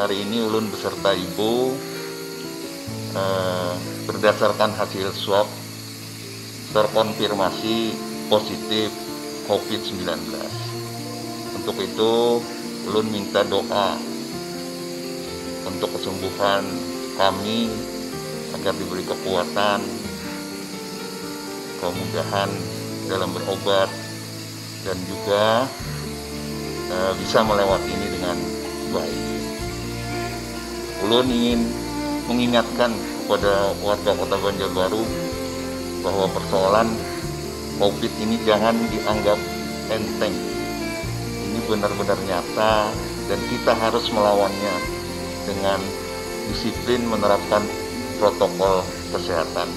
Hari ini ulun beserta ibu eh, berdasarkan hasil swab terkonfirmasi positif COVID-19. Untuk itu ulun minta doa untuk kesembuhan kami agar diberi kekuatan, kemudahan dalam berobat dan juga uh, bisa melewati ini dengan baik. Ulun ingin mengingatkan kepada warga Kota Banjarbaru bahwa persoalan COVID ini jangan dianggap enteng. Ini benar-benar nyata dan kita harus melawannya dengan disiplin menerapkan protokol kesehatan.